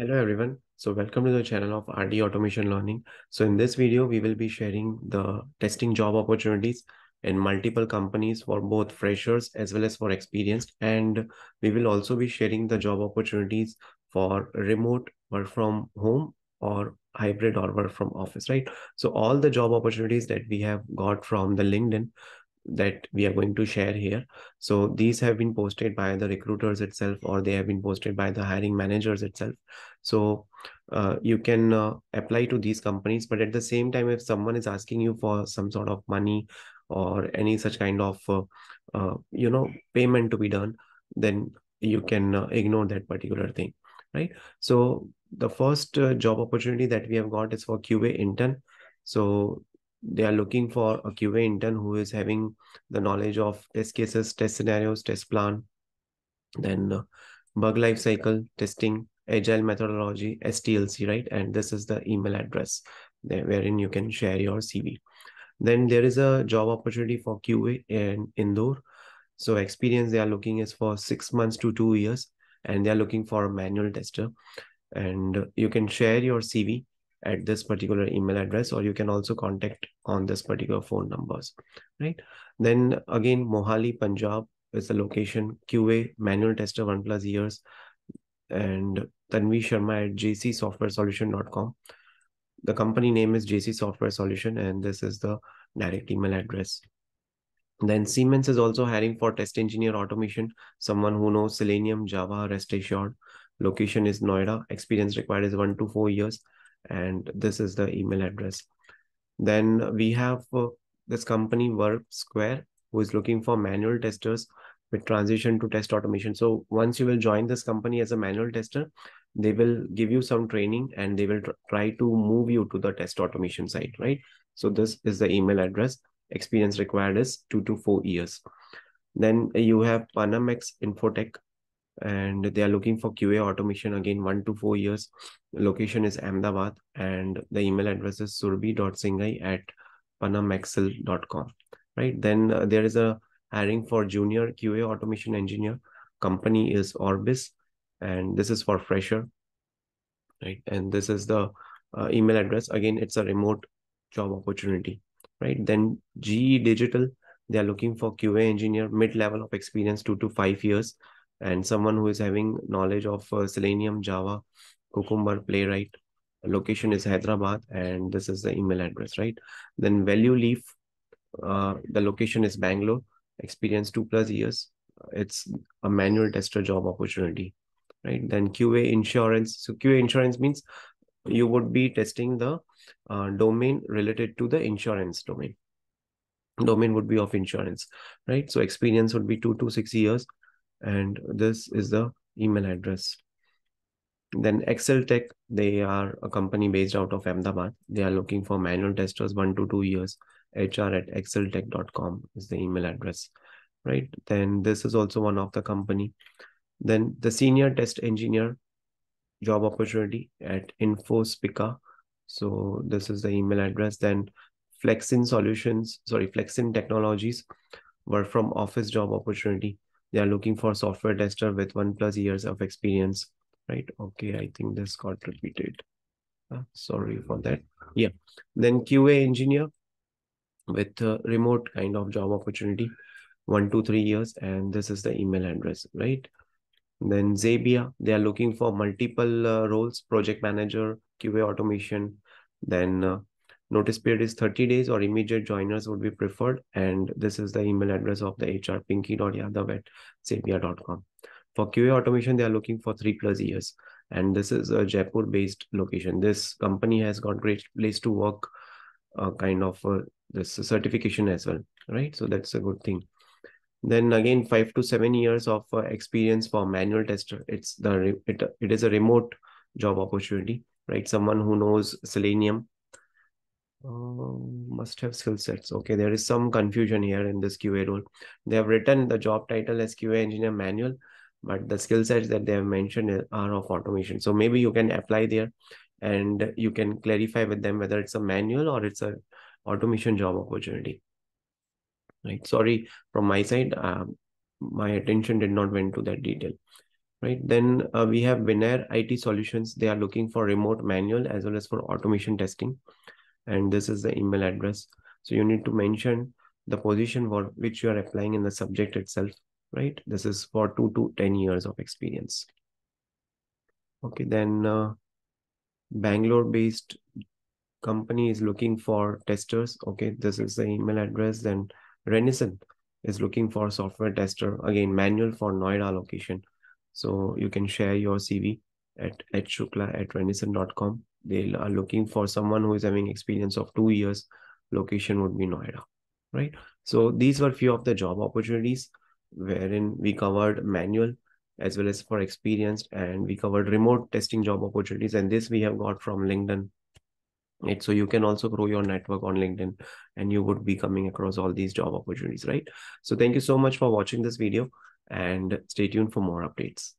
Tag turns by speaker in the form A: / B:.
A: Hello everyone. So welcome to the channel of RD Automation Learning. So in this video, we will be sharing the testing job opportunities in multiple companies for both freshers as well as for experienced. And we will also be sharing the job opportunities for remote work from home or hybrid or work from office, right? So all the job opportunities that we have got from the LinkedIn that we are going to share here. So these have been posted by the recruiters itself, or they have been posted by the hiring managers itself. So uh, you can uh, apply to these companies, but at the same time, if someone is asking you for some sort of money or any such kind of, uh, uh you know, payment to be done, then you can uh, ignore that particular thing, right? So the first uh, job opportunity that we have got is for QA intern. So they are looking for a QA intern who is having the knowledge of test cases, test scenarios, test plan, then uh, bug life cycle testing, agile methodology, STLC, right? And this is the email address there, wherein you can share your CV. Then there is a job opportunity for QA in Indore. So experience they are looking is for six months to two years, and they are looking for a manual tester. And you can share your CV at this particular email address or you can also contact on this particular phone numbers right? Then again mohali punjab is the location qa manual tester one plus years and tanvi sharma at jcsoftwaresolution.com the company name is jc software solution and this is the direct email address. Then siemens is also hiring for test engineer automation someone who knows selenium java rest assured. Location is noida. Experience required is one to four years and this is the email address. Then we have uh, this company Work Square who is looking for manual testers with transition to test automation. So once you will join this company as a manual tester, they will give you some training and they will tr try to move you to the test automation side, right? So this is the email address. Experience required is two to four years. Then you have Panamax Infotech and they are looking for QA automation again one to four years. Location is Ahmedabad and the email address is surbi.singhai at panamaxel.com. Right. Then uh, there is a hiring for junior QA automation engineer. Company is Orbis and this is for fresher. Right. And this is the uh, email address. Again, it's a remote job opportunity. Right. Then GE Digital, they are looking for QA engineer, mid-level of experience, two to five years and someone who is having knowledge of uh, Selenium, Java, Cucumber, Playwright. Location is Hyderabad, and this is the email address, right? Then Value Leaf, uh, the location is Bangalore. Experience two plus years. It's a manual tester job opportunity, right? Then QA insurance. So QA insurance means you would be testing the uh, domain related to the insurance domain. Domain would be of insurance, right? So experience would be two to six years and this is the email address. Then Excel Tech, they are a company based out of Ahmedabad. They are looking for manual testers one to two years. HR at exceltech.com is the email address, right? Then this is also one of the company. Then the senior test engineer job opportunity at Infospica. So this is the email address. Then Flexin Solutions, sorry, Flexin Technologies, work from office job opportunity they are looking for software tester with one plus years of experience right? Okay i think this got repeated. Uh, sorry for that. Yeah. Then qa engineer with remote kind of job opportunity one to three years and this is the email address right? Then Zabbia, they are looking for multiple uh, roles, project manager, QA automation, then uh, Notice period is 30 days or immediate joiners would be preferred. And this is the email address of the HR pinky.yadav at zabbia.com. For QA automation, they are looking for three plus years. And this is a Jaipur based location. This company has got great place to work uh, kind of uh, this certification as well, right? So that's a good thing. Then again, five to seven years of uh, experience for manual tester. It's the it, it is a remote job opportunity, right? Someone who knows Selenium, um, must have skill sets. Okay, there is some confusion here in this QA role. They have written the job title as QA engineer manual, but the skill sets that they have mentioned are of automation. So maybe you can apply there and you can clarify with them whether it's a manual or it's a automation job opportunity. Right. Sorry, from my side, um, my attention did not went to that detail. right? Then uh, we have Winair IT Solutions. They are looking for remote manual as well as for automation testing. And this is the email address. So you need to mention the position for which you are applying in the subject itself, right? This is for two to 10 years of experience. Okay, then uh, Bangalore based company is looking for testers. Okay, this is the email address. Then Renison is looking for software tester. Again, manual for Noida location. So you can share your CV at hshukla at renison.com. They are looking for someone who is having experience of two years. Location would be Noida, right? So these were few of the job opportunities wherein we covered manual as well as for experienced and we covered remote testing job opportunities and this we have got from linkedin right so you can also grow your network on linkedin and you would be coming across all these job opportunities right so thank you so much for watching this video and stay tuned for more updates